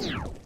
you